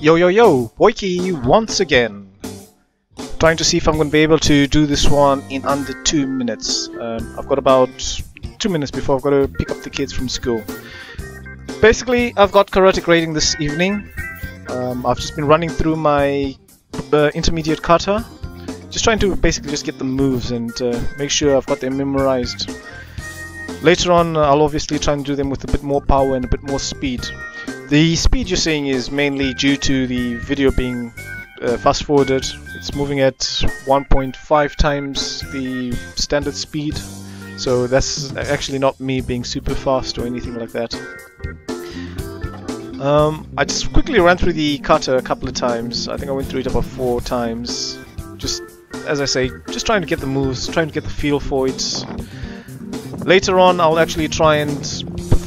Yo yo yo, Boykie once again. Trying to see if I'm going to be able to do this one in under two minutes. Um, I've got about two minutes before I've got to pick up the kids from school. Basically, I've got karate grading this evening. Um, I've just been running through my uh, intermediate kata, just trying to basically just get the moves and uh, make sure I've got them memorized. Later on, I'll obviously try and do them with a bit more power and a bit more speed. The speed you're seeing is mainly due to the video being uh, fast forwarded. It's moving at 1.5 times the standard speed, so that's actually not me being super fast or anything like that. Um, I just quickly ran through the kata a couple of times. I think I went through it about four times. Just, as I say, just trying to get the moves, trying to get the feel for it. Later on, I'll actually try and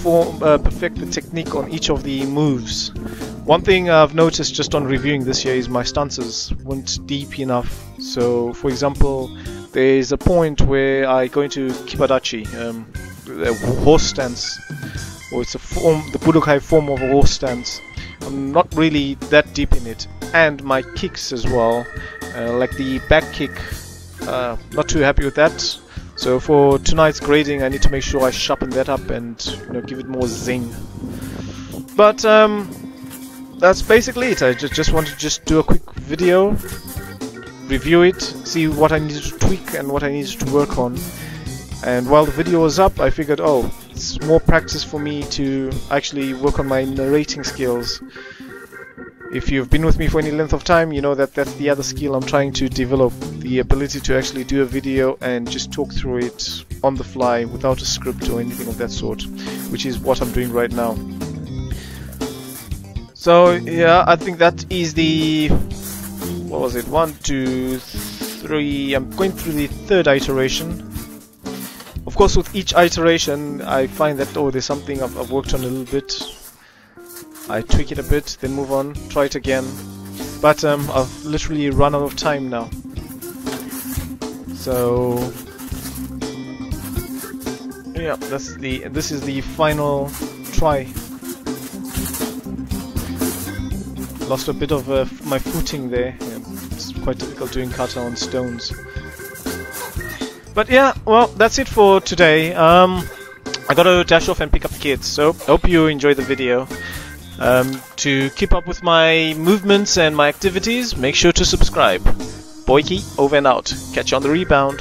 perform, uh, perfect the technique on each of the moves. One thing I've noticed just on reviewing this year is my stances weren't deep enough. So, for example, there's a point where I go into Kibadachi, um, a horse stance, or it's a form, the Budokai form of a horse stance. I'm not really that deep in it, and my kicks as well, uh, like the back kick. Uh, not too happy with that. So for tonight's grading, I need to make sure I sharpen that up and you know give it more zing. But um, that's basically it. I just just want to just do a quick video, review it, see what I needed to tweak and what I needed to work on. And while the video was up, I figured, oh, it's more practice for me to actually work on my narrating skills. If you've been with me for any length of time, you know that that's the other skill I'm trying to develop. The ability to actually do a video and just talk through it on the fly without a script or anything of that sort, which is what I'm doing right now. So yeah, I think that is the what was it? One, two, three. I'm going through the third iteration. Of course, with each iteration, I find that oh, there's something I've, I've worked on a little bit. I tweak it a bit, then move on, try it again. But um, I've literally run out of time now. So yeah, that's the this is the final try. Lost a bit of uh, my footing there. Yeah, it's quite difficult doing kata on stones. But yeah, well, that's it for today. Um, I gotta dash off and pick up the kids, so hope you enjoy the video. Um, to keep up with my movements and my activities, make sure to subscribe. Boykie, over and out. Catch you on the rebound.